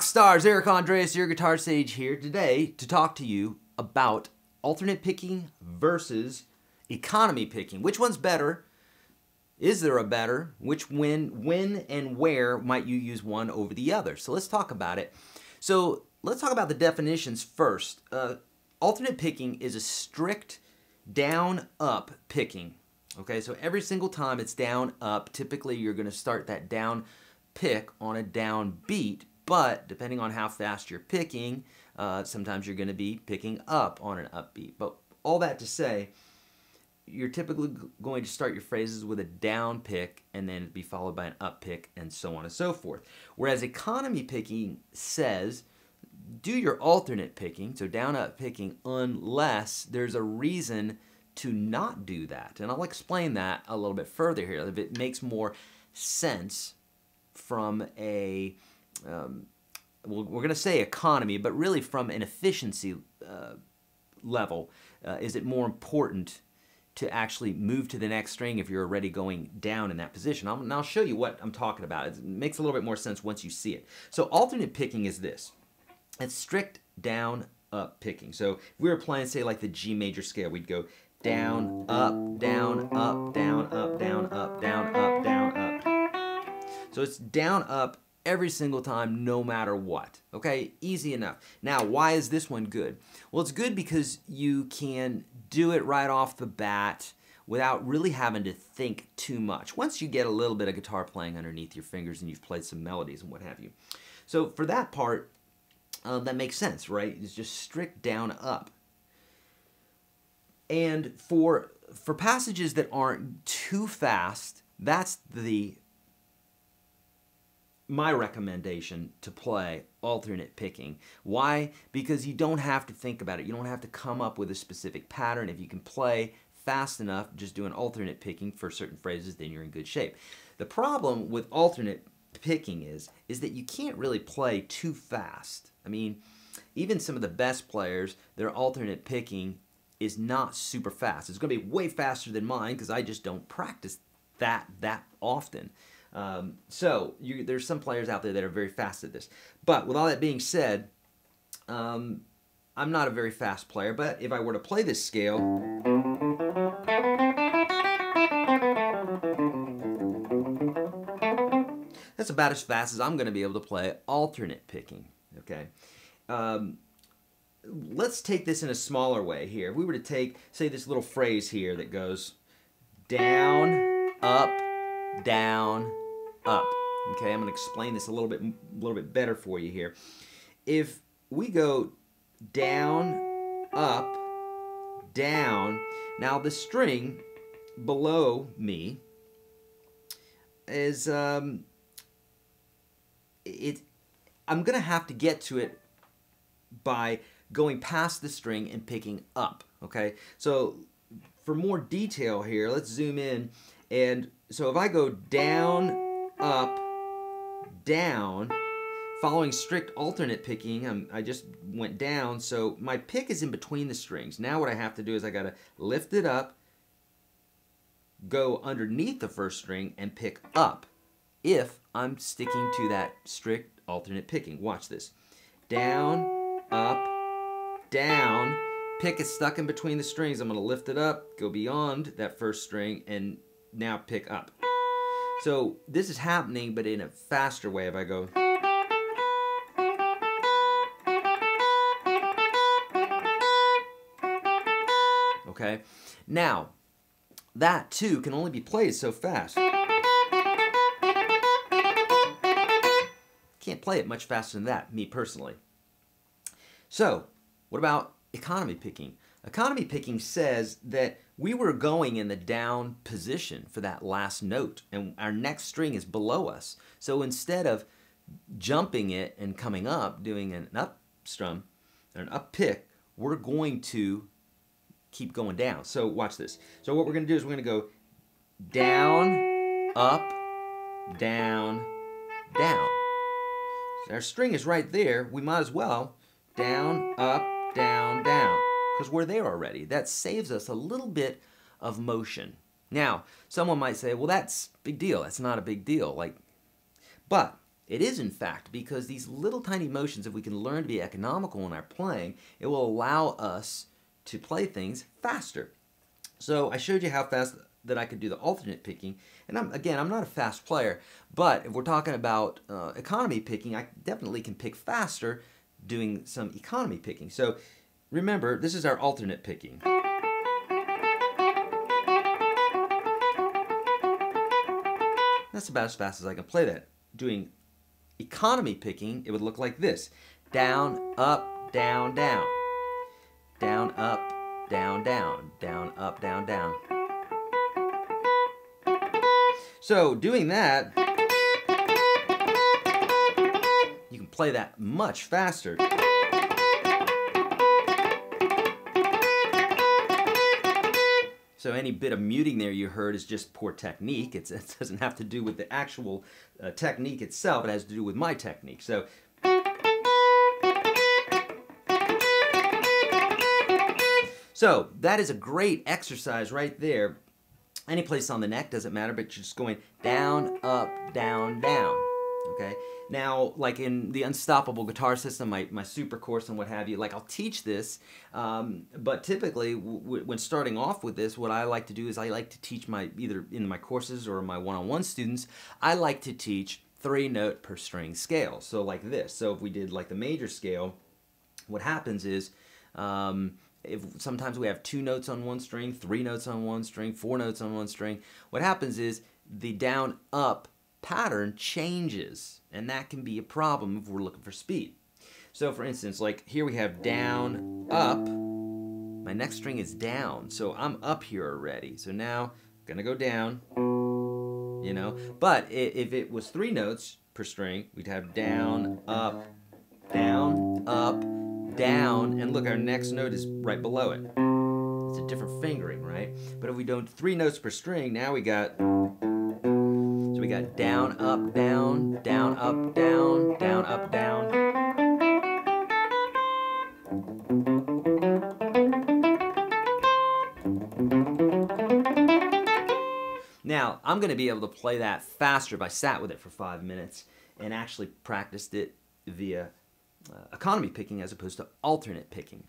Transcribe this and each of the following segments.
rock stars, Erich Andreas, your guitar sage here today to talk to you about alternate picking versus economy picking. Which one's better? Is there a better? Which when, when and where might you use one over the other? So let's talk about it. So let's talk about the definitions first. Uh, alternate picking is a strict down-up picking. Okay, so every single time it's down up, typically you're going to start that down pick on a down beat, but depending on how fast you're picking, uh, sometimes you're going to be picking up on an upbeat. But all that to say, you're typically going to start your phrases with a down pick and then be followed by an up pick and so on and so forth. Whereas economy picking says do your alternate picking, so down up picking, unless there's a reason to not do that. And I'll explain that a little bit further here. If it makes more sense from a, um, we're going to say economy, but really from an efficiency uh, level, uh, is it more important to actually move to the next string if you're already going down in that position. I'll, and I'll show you what I'm talking about. It makes a little bit more sense once you see it. So alternate picking is this. It's strict down up picking. So if we were playing, say, like the G major scale, we'd go down, up, down, up, down, up, down, up, down, up, down, up. So it's down, up every single time, no matter what. Okay, easy enough. Now, why is this one good? Well, it's good because you can do it right off the bat without really having to think too much. Once you get a little bit of guitar playing underneath your fingers and you've played some melodies and what have you. So for that part, uh, that makes sense, right? It's just strict down up. And for for passages that aren't too fast, that's the my recommendation to play alternate picking. Why? Because you don't have to think about it. You don't have to come up with a specific pattern. If you can play fast enough, just doing alternate picking for certain phrases, then you're in good shape. The problem with alternate picking is, is that you can't really play too fast. I mean, even some of the best players, their alternate picking is not super fast. It's going to be way faster than mine because I just don't practice that that often. Um, so you, there's some players out there that are very fast at this. But with all that being said, um, I'm not a very fast player, but if I were to play this scale, that's about as fast as I'm going to be able to play alternate picking. Okay. Um, let's take this in a smaller way here. If we were to take, say, this little phrase here that goes down, up, down, up. Okay, I'm going to explain this a little bit, a little bit better for you here. If we go down, up, down, now the string below me is um, it. I'm going to have to get to it by going past the string and picking up. Okay, so for more detail here, let's zoom in. And so if I go down, up, down, following strict alternate picking, I'm, i just went down, so my pick is in between the strings. Now what I have to do is I gotta lift it up, go underneath the first string, and pick up if I'm sticking to that strict alternate picking. Watch this. Down, up, down, pick is stuck in between the strings. I'm gonna lift it up, go beyond that first string, and now pick up. So this is happening, but in a faster way if I go... Okay? Now, that too can only be played so fast. Can't play it much faster than that, me personally. So, what about economy picking? Economy picking says that we were going in the down position for that last note and our next string is below us. So instead of jumping it and coming up, doing an up strum or an up pick, we're going to keep going down. So watch this. So what we're going to do is we're going to go down, up, down, down. Our string is right there. We might as well down, up, down, down because we're there already. That saves us a little bit of motion. Now, someone might say, well, that's big deal. That's not a big deal. Like, but It is, in fact, because these little tiny motions, if we can learn to be economical in our playing, it will allow us to play things faster. So I showed you how fast that I could do the alternate picking. And I'm, again, I'm not a fast player, but if we're talking about uh, economy picking, I definitely can pick faster doing some economy picking. So remember, this is our alternate picking. That's about as fast as I can play that. Doing economy picking, it would look like this. Down, up, down, down. Down, up, down, down. Down, up, down, down. So doing that, you can play that much faster. So any bit of muting there you heard is just poor technique. It's, it doesn't have to do with the actual uh, technique itself. It has to do with my technique. So. So that is a great exercise right there. Any place on the neck doesn't matter, but you're just going down, up, down, down. Okay. Now, like in the Unstoppable Guitar System, my, my super course and what have you, like I'll teach this, um, but typically when starting off with this, what I like to do is I like to teach my, either in my courses or my one-on-one -on -one students, I like to teach three note per string scale. So like this. So if we did like the major scale, what happens is, um, if sometimes we have two notes on one string, three notes on one string, four notes on one string, what happens is the down up pattern changes, and that can be a problem if we're looking for speed. So for instance, like here we have down, up, my next string is down, so I'm up here already. So now I'm gonna go down, you know, but if it was three notes per string, we'd have down, up, down, up, down, and look, our next note is right below it. It's a different fingering, right? But if we don't three notes per string, now we got so we got down, up, down, down, up, down, down, up, down. Now, I'm going to be able to play that faster if I sat with it for five minutes and actually practiced it via uh, economy picking as opposed to alternate picking.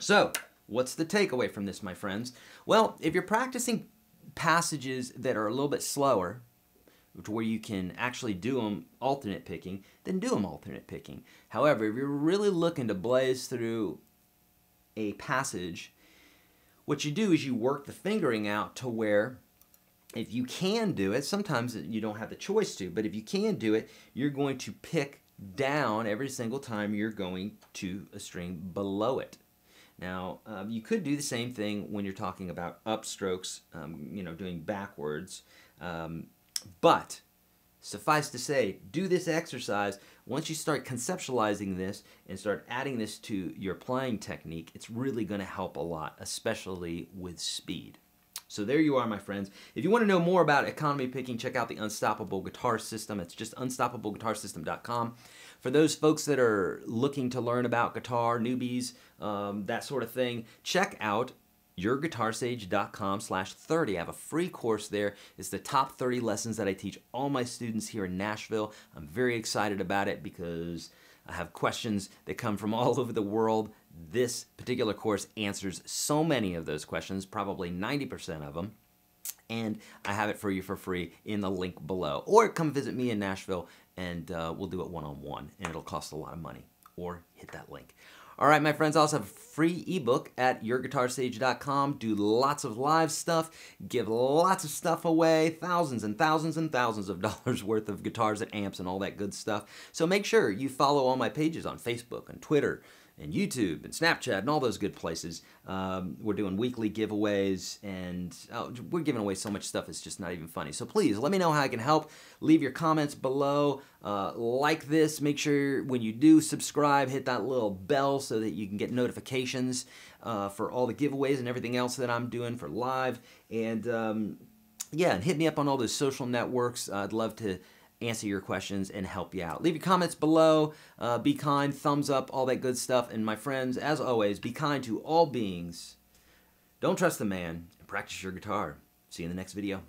So, what's the takeaway from this, my friends? Well, if you're practicing passages that are a little bit slower, to where you can actually do them alternate picking, then do them alternate picking. However, if you're really looking to blaze through a passage, what you do is you work the fingering out to where if you can do it, sometimes you don't have the choice to, but if you can do it, you're going to pick down every single time you're going to a string below it. Now, um, you could do the same thing when you're talking about upstrokes, um, you know, doing backwards. Um, but suffice to say, do this exercise. Once you start conceptualizing this and start adding this to your playing technique, it's really going to help a lot, especially with speed. So there you are, my friends. If you want to know more about economy picking, check out the Unstoppable Guitar System. It's just unstoppableguitarsystem.com. For those folks that are looking to learn about guitar, newbies, um, that sort of thing, check out yourguitarsage.com slash 30. I have a free course there. It's the top 30 lessons that I teach all my students here in Nashville. I'm very excited about it because I have questions that come from all over the world. This particular course answers so many of those questions, probably 90% of them. And I have it for you for free in the link below. Or come visit me in Nashville and uh, we'll do it one on one, and it'll cost a lot of money. Or hit that link. All right, my friends, I also have a free ebook at yourguitarsage.com. Do lots of live stuff, give lots of stuff away, thousands and thousands and thousands of dollars worth of guitars and amps and all that good stuff. So make sure you follow all my pages on Facebook and Twitter and YouTube and Snapchat and all those good places. Um, we're doing weekly giveaways and oh, we're giving away so much stuff it's just not even funny. So please let me know how I can help. Leave your comments below. Uh, like this. Make sure when you do subscribe, hit that little bell so that you can get notifications uh, for all the giveaways and everything else that I'm doing for live. And um, yeah, and hit me up on all those social networks. I'd love to answer your questions and help you out. Leave your comments below. Uh, be kind, thumbs up, all that good stuff. And my friends, as always, be kind to all beings. Don't trust the man and practice your guitar. See you in the next video.